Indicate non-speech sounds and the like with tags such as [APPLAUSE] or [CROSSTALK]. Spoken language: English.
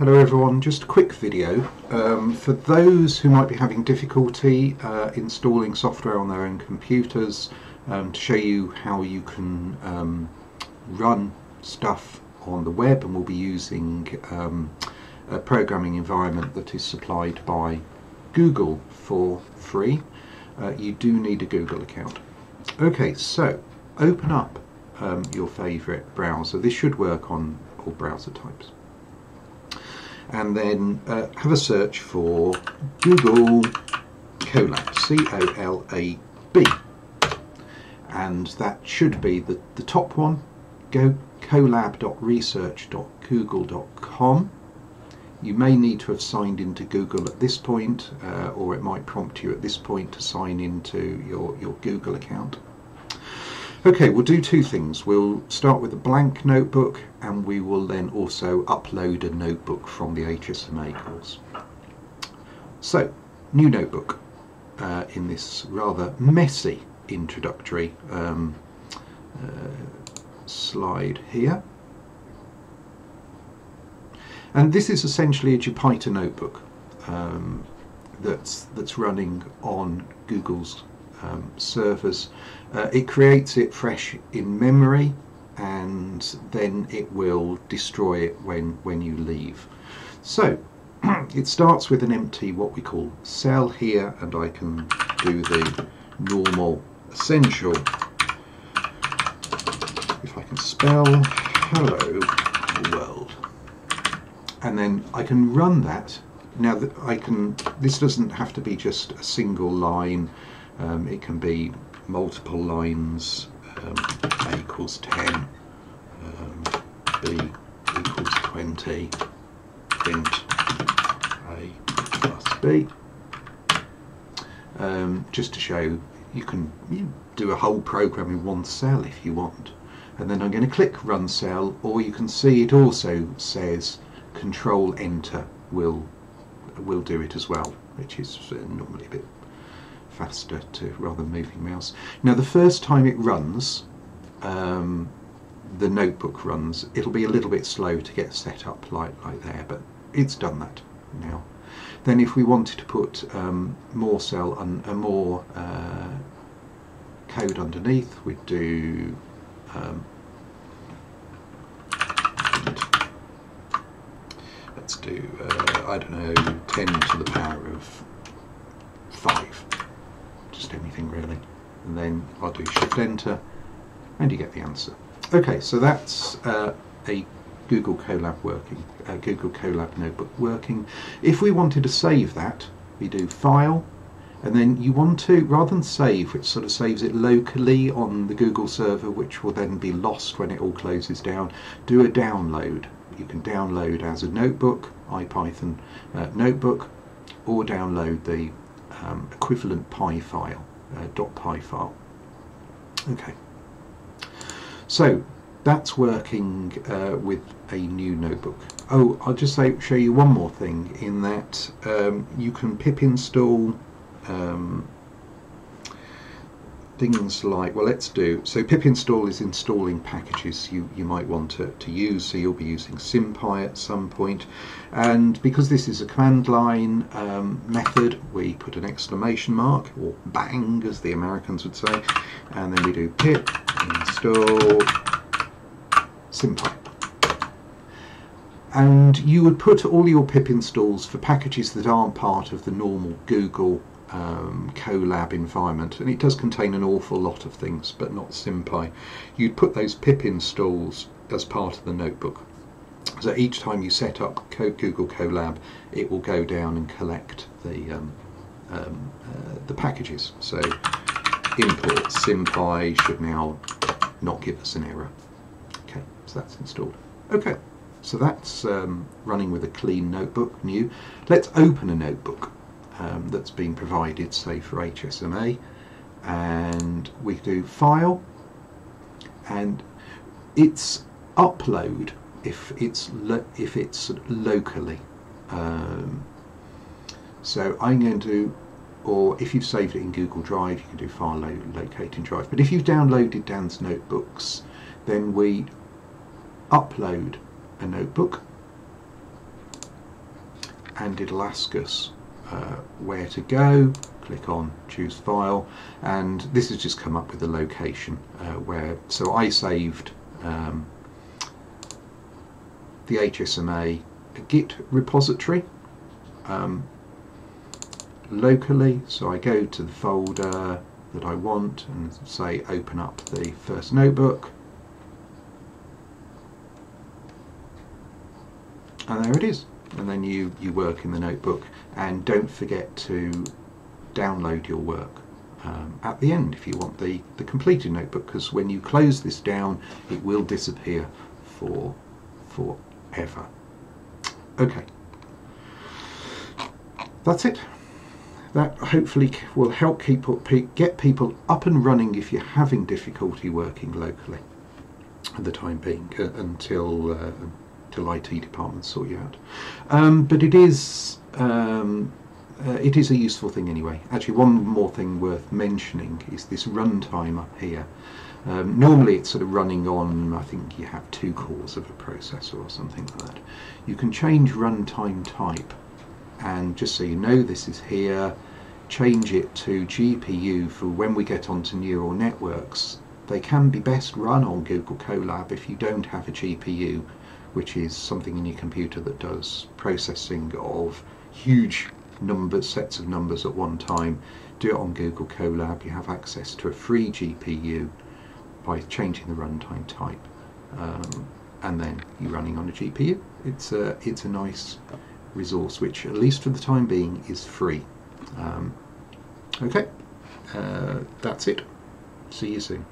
Hello everyone, just a quick video. Um, for those who might be having difficulty uh, installing software on their own computers um, to show you how you can um, run stuff on the web and we'll be using um, a programming environment that is supplied by Google for free. Uh, you do need a Google account. Okay, so open up um, your favourite browser. This should work on all browser types and then uh, have a search for Google Colab, C-O-L-A-B. And that should be the, the top one, go colab.research.google.com. You may need to have signed into Google at this point, uh, or it might prompt you at this point to sign into your, your Google account. Okay, we'll do two things. We'll start with a blank notebook and we will then also upload a notebook from the HSMA course. So, new notebook uh, in this rather messy introductory um, uh, slide here. And this is essentially a Jupyter notebook um, that's, that's running on Google's um. Uh, it creates it fresh in memory and then it will destroy it when, when you leave. So [CLEARS THROAT] it starts with an empty what we call cell here and I can do the normal essential if I can spell hello world and then I can run that now that I can this doesn't have to be just a single line um, it can be multiple lines, um, A equals 10, um, B equals 20, int A plus B. Um, just to show you can you do a whole program in one cell if you want. And then I'm going to click run cell or you can see it also says control enter will will do it as well which is normally a bit faster to rather than moving mouse. Now the first time it runs, um, the notebook runs, it'll be a little bit slow to get set up like, like there, but it's done that now. Then if we wanted to put um, more cell and uh, more uh, code underneath, we'd do um, let's do, uh, I don't know, 10 to the power of 5 just anything really. And then I'll do Shift Enter and you get the answer. Okay, so that's uh, a Google Colab working, uh, Google Colab notebook working. If we wanted to save that, we do File, and then you want to, rather than save, which sort of saves it locally on the Google server, which will then be lost when it all closes down, do a download. You can download as a notebook, IPython uh, notebook, or download the um, equivalent .py file, .py file. Okay, so that's working uh, with a new notebook. Oh, I'll just say, show you one more thing in that um, you can pip install um, things like, well let's do, so pip install is installing packages you, you might want to, to use, so you'll be using SymPy at some point, and because this is a command line um, method, we put an exclamation mark, or bang as the Americans would say, and then we do pip install SymPy. And you would put all your pip installs for packages that aren't part of the normal Google um, Colab environment, and it does contain an awful lot of things, but not SymPy. You'd put those pip installs as part of the notebook. So each time you set up Google Colab, it will go down and collect the um, um, uh, the packages. So import SymPy should now not give us an error. Okay, so that's installed. Okay, so that's um, running with a clean notebook, new. Let's open a notebook um, that's been provided, say for HSMA, and we do file, and it's upload if it's if it's locally. Um, so I'm going to, or if you've saved it in Google Drive, you can do file lo locate in Drive. But if you've downloaded Dan's notebooks, then we upload a notebook and it'll ask us uh, where to go. Click on choose file, and this has just come up with the location uh, where. So I saved um, the HSMA Git repository um, locally. So I go to the folder that I want and say open up the first notebook. And there it is. And then you, you work in the notebook and don't forget to download your work um, at the end if you want the, the completed notebook because when you close this down it will disappear for forever. Okay, that's it. That hopefully will help keep get people up and running if you're having difficulty working locally at the time being uh, until uh, until IT departments sort you out. Um, but it is um, uh, it is a useful thing anyway. Actually, one more thing worth mentioning is this runtime up here. Um, normally it's sort of running on, I think you have two cores of a processor or something like that. You can change runtime type and just so you know this is here, change it to GPU for when we get onto neural networks. They can be best run on Google Colab if you don't have a GPU, which is something in your computer that does processing of huge numbers, sets of numbers at one time. Do it on Google Colab, you have access to a free GPU by changing the runtime type um, and then you're running on a GPU. It's a, it's a nice resource which at least for the time being is free. Um, okay, uh, that's it. See you soon.